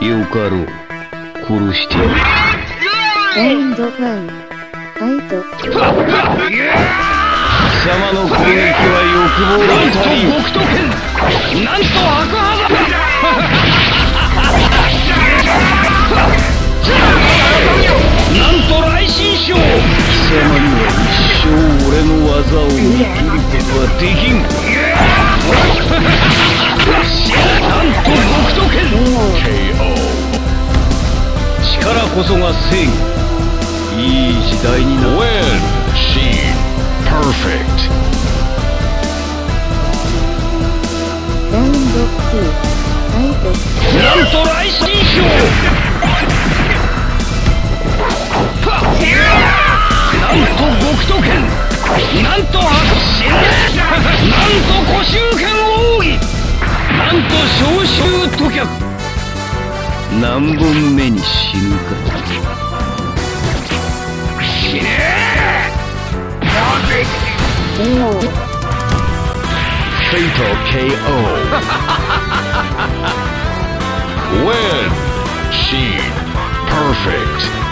よかろう。殺して。やるラウンドワン。ファイト。貴様の攻撃は欲望が足りん北斗剣なんと白肌なんと来神将貴様には一生俺の技を見切ることはできんこそが正義。いい時代にな. Perfect. ーファイトなんと来神将なんと極斗剣。なんと白神なんと古衆剣奥義なんと召集飛脚何本目に死ぬ Fatal KO Win. Sheen. Perfect.